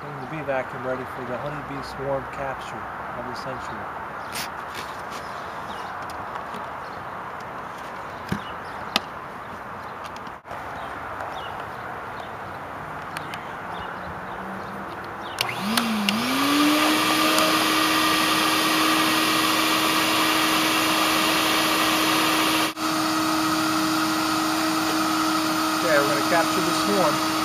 Getting the bee vacuum ready for the honeybee swarm capture of the century. Okay, we're going to capture the swarm.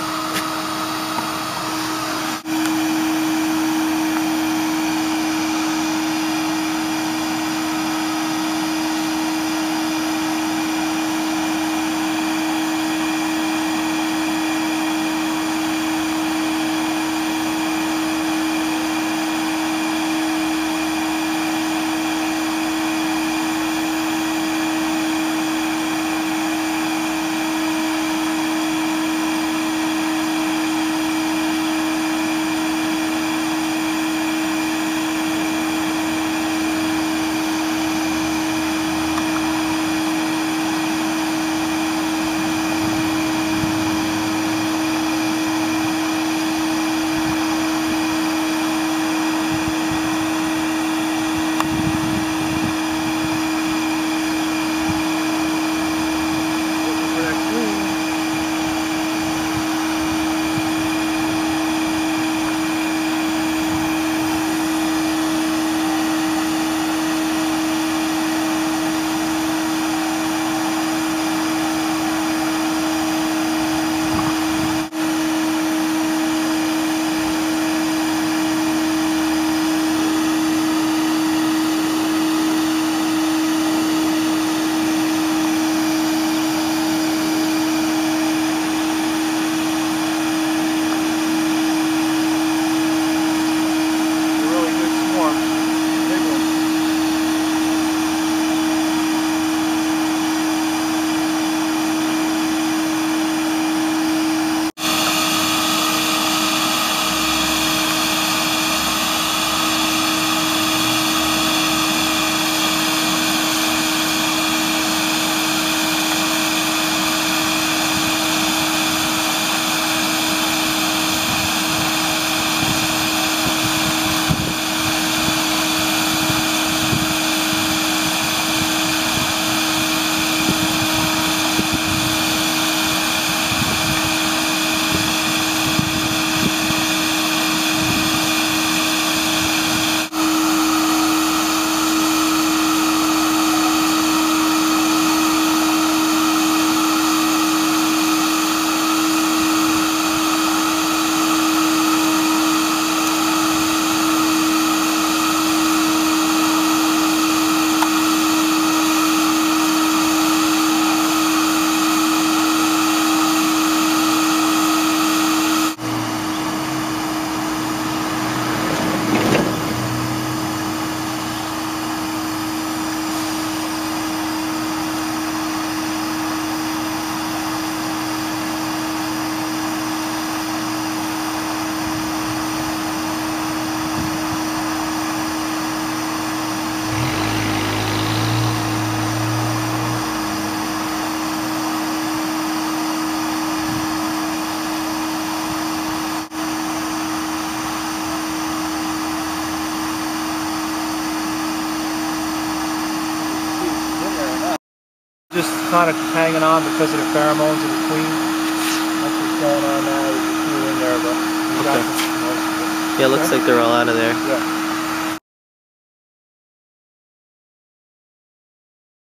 Kind of hanging on because of the pheromones of the queen. That's what's going on now. There's a few in there, but we Okay. Yeah, it looks Okay. like they're all out of there. Yeah.